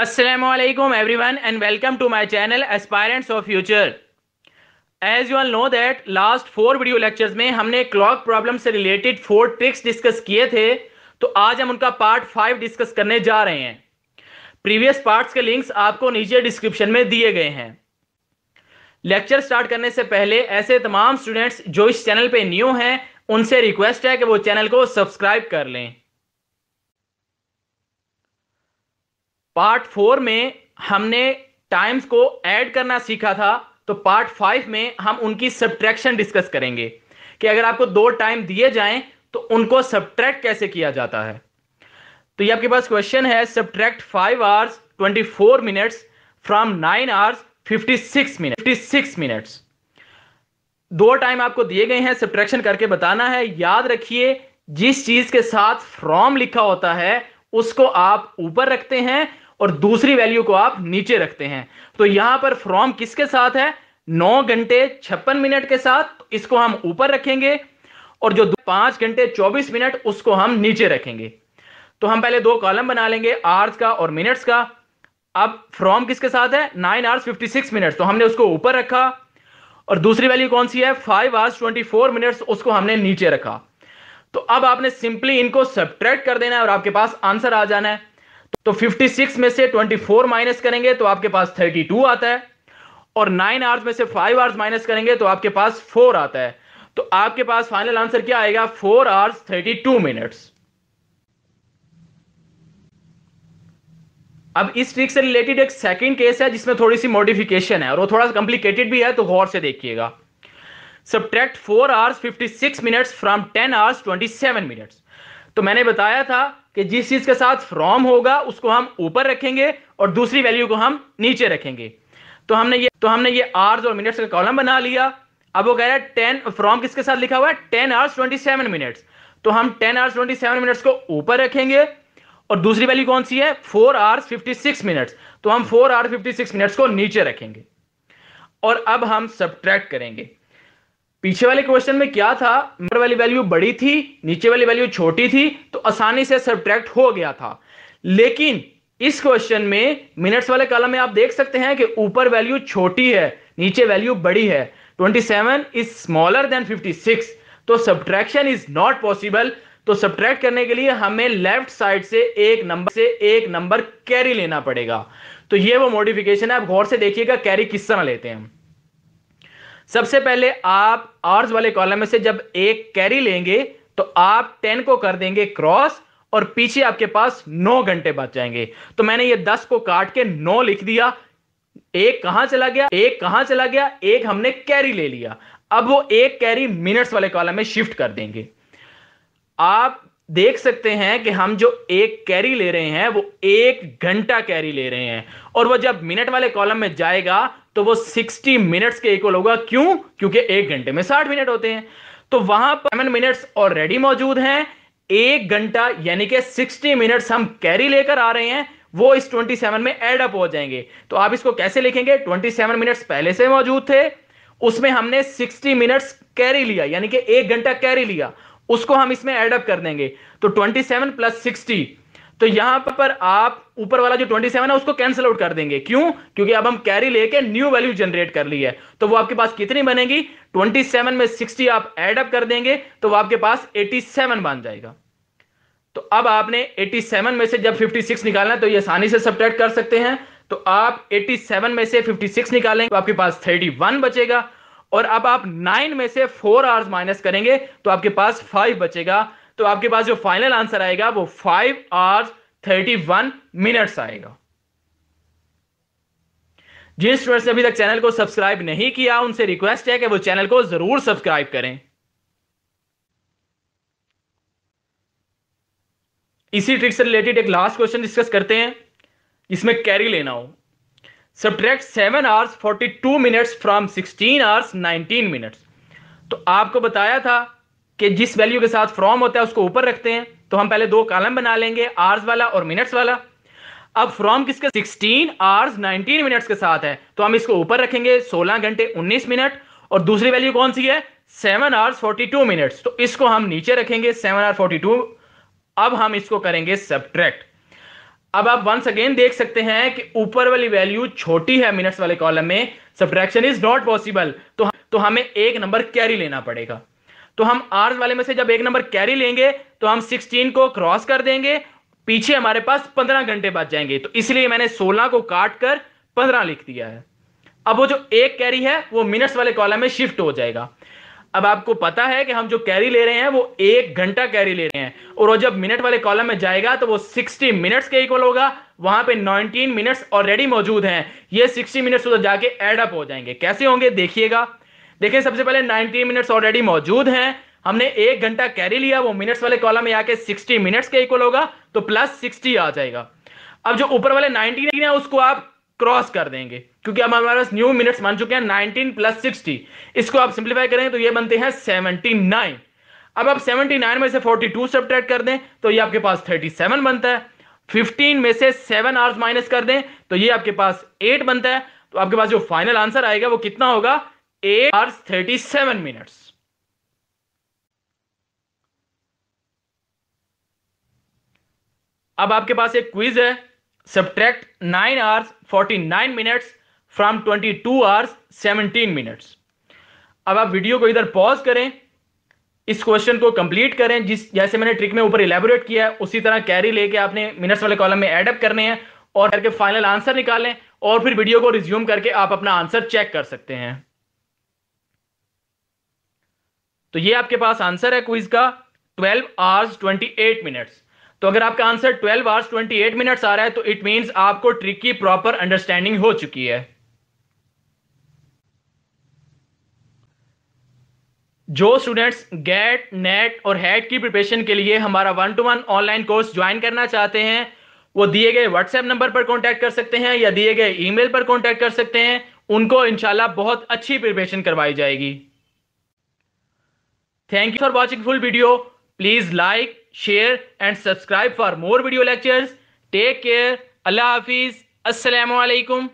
Assalamualaikum, everyone, and welcome to my channel, Aspirants of Future. As you all know that last four video lectures में हमने clock problem से related four tricks discuss किए थे तो आज हम उनका पार्ट फाइव डिस्कस करने जा रहे हैं। प्रीवियस पार्ट्स के लिंक्स आपको नीचे डिस्क्रिप्शन में दिए गए हैं। लेक्चर स्टार्ट करने से पहले ऐसे तमाम स्टूडेंट्स जो इस चैनल पे न्यू हैं, उनसे रिक्वेस्ट है कि वो चैनल को सब्सक्राइब कर लें। पार्ट फोर में हमने टाइम्स को ऐड करना सीखा था तो पार्ट फाइव में हम उनकी सब्ट्रैक्शन डिस्कस करेंगे कि अगर आपको दो टाइम दिए जाएँ तो उनको सब्ट्रैक्ट कैसे किया जाता है। तो ये आपके पास क्वेश्चन है, subtract five hours, twenty four minutes, from nine hours, fifty six minute fifty six minutes. दो टाइम आपको दिए गए हैं, सब्ट्रैक्शन करके बताना है। याद रखिए, जिस चीज़ के साथ फ्रॉम लिखा होता है, उसको आप ऊपर रखते हैं और दूसरी वैल्यू को आप नीचे रखते हैं। तो यहाँ पर फ्रॉम किसके साथ है? नौ घंटे छप्पन मिनट के साथ इसको हम ऊपर रखेंगे और जो पाँच घंटे चौबीस मिनट उसको हम नीचे रखेंगे। तो हम पहले दो कॉलम बना लेंगे आवर्स का और मिनट्स का। अब फ्रॉम किसके साथ है? Nine hours fifty six minutes तो हमने उसको ऊपर रखा और दूसरी वैल्यू कौन सी है? Five hours twenty four minutes उसको हमने नीचे रखा। तो अब आपने सिंपली इनको सब्ट्रैक्ट कर देना है और आपके पास आंसर आ जाना है। तो 56 में से 24 माइनस करेंगे तो आपके पास 32 आता है। और 9 आवर्स में से 5 आवर्स माइनस करेंगे तो आपके पास 4 आता है। तो आपके पास फाइनल आंसर क्या आएगा? 4 आवर्स 32 मिनट्स अब इस ट्रिक से रिलेटेड एक सेकंड केस है जिसमें थोड़ी सी मॉडिफिकेशन है और वो थोड़ा सा कॉम्प्लिकेटेड भी है तो गौर से देखिएगा। Subtract four hours fifty six minutes from ten hours twenty seven minutes तो मैंने बताया था कि जिस चीज़ के साथ फ्रॉम होगा, उसको हम ऊपर रखेंगे और दूसरी वैल्यू को हम नीचे रखेंगे। तो हमने ये तो हमने ये आवर्स और मिनट्स का कॉलम बना लिया। अब वो कह रहा है टेन फ्रॉम किसके साथ लिखा हुआ है? Ten hours twenty seven minutes तो हम ten hours twenty seven minutes को ऊपर रखेंगे और दूसरी वैल्यू कौन सी है? Four hours fifty six minutes तो हम four hours fifty six minutes को नीचे रखेंगे। और अब हम सब्ट्रैक्ट करेंगे। पीछे वाले क्वेश्चन में क्या था? ऊपर वाली वैल्यू बड़ी थी, नीचे वाली वैल्यू छोटी थी तो आसानी से सब्ट्रैक्ट हो गया था। लेकिन इस क्वेश्चन में मिनट्स वाले कॉलम में आप देख सकते हैं कि ऊपर वैल्यू छोटी है, नीचे वैल्यू बड़ी है। 27 इज़ स्मॉलर देन 56 तो सब्ट्रैक्शन इज़ नॉट पॉसिबल तो सब्ट्रैक्ट करने के लिए हमें लेफ़्ट साइड से एक नंबर से एक नंबर कैरी लेना पड़ेगा। तो ये वो मॉडिफिकेशन है, आप गौर से देखिएगा कैरी किस तरह लेते हैं। सबसे पहले आप आर्स वाले कॉलम में से जब एक कैरी लेंगे तो आप टेन को कर देंगे क्रॉस और पीछे आपके पास नौ घंटे बच जाएँगे। तो मैंने ये दस को काट के नौ लिख दिया। एक कहाँ चला गया? एक कहाँ चला गया? एक हमने कैरी ले लिया। अब वो एक कैरी मिनट्स वाले कॉलम में शिफ्ट कर देंगे। आप देख सकते हैं कि हम जो एक कैरी ले रहे हैं, वो एक घंटा कैरी ले रहे हैं। और वो जब मिनट वाले कॉलम में जाएगा तो वो 60 मिनट्स के इक्वल होगा। क्यों? क्योंकि एक घंटे में 60 मिनट होते हैं। तो वहाँ पर सेवन मिनट्स ऑलरेडी मौजूद हैं। एक घंटा, यानी कि 60 मिनट्स हम कैरी लेकर आ रहे हैं। वो इस 27 में एड अप हो जाएँगे। तो आप इसको कैसे लिखेंगे? 27 मिनट्स पहले से मौजूद थे। उसमें हमने 60 मिनट्स कैरी लिया, यानी कि एक घंटा कैरी लिया। उसको हम इसमें एड अप कर देंगे। तो 27 प्लस सिक्सटी तो यहाँ पर आप ऊपर वाला जो 27 है, उसको कैंसिल आउट कर देंगे। क्यों? क्योंकि अब हम कैरी लेके न्यू वैल्यू जनरेट कर ली है। तो वो आपके पास कितनी बनेगी? 27 में 60 आप एड अप कर देंगे तो वो आपके पास 87 बन जाएगा। तो अब आपने 87 में से जब 56 निकालना है तो ये आसानी से सब्ट्रैक्ट कर सकते हैं। तो आप 87 में से 56 निकालेंगे तो आपके पास 31 बचेगा। और अब आप नाइन में से फोर आवर्स माइनस करेंगे तो आपके पास फाइव बचेगा। तो आपके पास जो फाइनल आंसर आएगा, वो five hours thirty one minutes आएगा। जिन स्टूडेंट्स ने अभी तक चैनल को सब्सक्राइब नहीं किया, उनसे रिक्वेस्ट है कि वो चैनल को ज़रूर सब्सक्राइब करें। इसी ट्रिक से रिलेटेड एक लास्ट क्वेश्चन डिस्कस करते हैं। इसमें कैरी लेना हो। Subtract seven hours forty two minutes from sixteen hours nineteen minutes तो आपको बताया था कि जिस वैल्यू के साथ फ्रॉम होता है, उसको ऊपर रखते हैं। तो हम पहले दो कॉलम बना लेंगे आर्स वाला और मिनट्स वाला। अब फ्रॉम किसके 16 आवर्स 19 मिनट्स के साथ है। तो हम इसको ऊपर रखेंगे 16 घंटे 19 मिनट और दूसरी वैल्यू कौन सी है? 7 आवर्स 42 मिनट्स तो इसको हम नीचे रखेंगे 7 आवर 42 अब हम इसको करेंगे सब्ट्रैक्ट अब आप वंस अगेन देख सकते हैं कि ऊपर वाली वैल्यू छोटी है मिनट्स वाले कॉलम में सब्ट्रैक्शन इज़ नॉट पॉसिबल तो तो हमें एक नंबर कैरी लेना पड़ेगा। तो हम आर्स वाले में से जब एक नंबर कैरी लेंगे तो हम 16 को क्रॉस कर देंगे, पीछे हमारे पास 15 घंटे बच जाएँगे। तो इसलिए मैंने 16 को काट कर 15 लिख दिया है। अब वो जो एक कैरी है, वो मिनट्स वाले कॉलम में शिफ्ट हो जाएगा। अब आपको पता है कि हम जो कैरी ले रहे हैं, वो एक घंटा कैरी ले रहे हैं। और वो जब मिनट वाले कॉलम में जाएगा तो वो 60 मिनट्स के इक्वल होगा। वहाँ पे 19 मिनट्स ऑलरेडी मौजूद हैं। ये 60 मिनट्स उधर जाके एड अप हो जाएँगे। कैसे होंगे, देखिएगा। देखिए सबसे पहले 19 मिनट्स ऑलरेडी मौजूद हैं। हमने एक घंटा कैरी लिया, वो मिनट्स वाले कॉलम में आके 60 मिनट्स के इक्वल होगा तो प्लस 60 आ जाएगा। अब जो ऊपर वाले 19 है, उसको आप क्रॉस कर देंगे। क्योंकि अब हमारे पास न्यू मिनट्स बन चुके हैं 19 प्लस 60 इसको आप सिंप्लीफाई करें तो ये बनते हैं 79 अब आप 79 में से 42 सब्ट्रैक्ट कर दें तो ये आपके पास 37 बनता है। 15 में से 7 आवर्स माइनस कर दें तो ये आपके पास 8 बनता है। तो आपके पास जो फाइनल आंसर आएगा वो कितना होगा? 8 आवर्स 37 मिनट्स अब आपके पास एक क्विज है, subtract 9 hours 49 minutes from 22 hours 17 minutes अब आप वीडियो को इधर पॉज करें, इस क्वेश्चन को कंप्लीट करें, जिस, जैसे मैंने ट्रिक में ऊपर इलेबोरेट किया है, उसी तरह कैरी लेके आपने मिनट्स वाले कॉलम में एडअप करने हैं और करके फाइनल आंसर निकालें और फिर वीडियो को रिज्यूम करके आप अपना आंसर चेक कर सकते हैं। तो ये आपके पास आंसर है क्विज का 12 आवर्स 28 मिनट्स। तो अगर आपका आंसर 12 आवर्स 28 मिनट्स आ रहा है तो इट मींस आपको ट्रिक की प्रॉपर अंडरस्टैंडिंग हो चुकी है। जो स्टूडेंट्स गेट नेट और हेड की प्रिपरेशन के लिए हमारा one to one online course join करना चाहते हैं, वो दिए गए व्हाट्सएप नंबर पर कांटेक्ट कर सकते हैं या दिए गए ईमेल पर कांटेक्ट कर सकते हैं, उनको इंशाल्लाह बहुत अच्छी प्रिपरेशन करवाई जाएगी। Thank you for watching full video please like share and subscribe for more video lectures take care अल्लाह हाफिज alaikum.